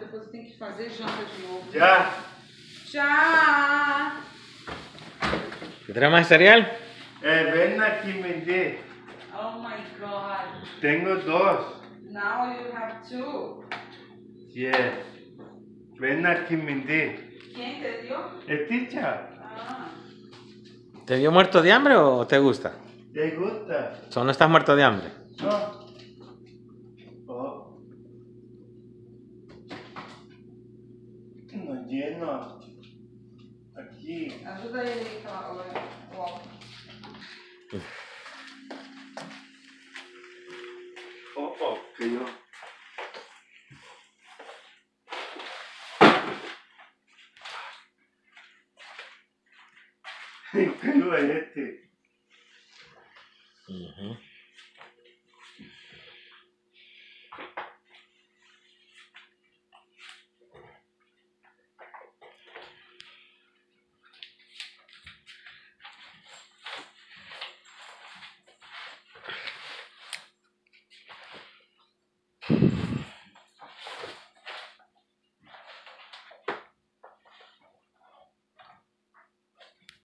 depois eu tenho que fazer janta de novo. Ya. Já! ¿Te traes más cereal? Eh, ven aquí, Mindy. Oh my god. Tengo dos. Now you have two. Yes. Ven aquí, Mindy. Quem te dio? Eticha, Ah. ¿Te vio muerto de hambre o te gusta? ¿te gusta? ¿O no estás muerto de hambre? No. Oh. No lleno. Aquí. Ajuda ele aí, aquela- o o óculos.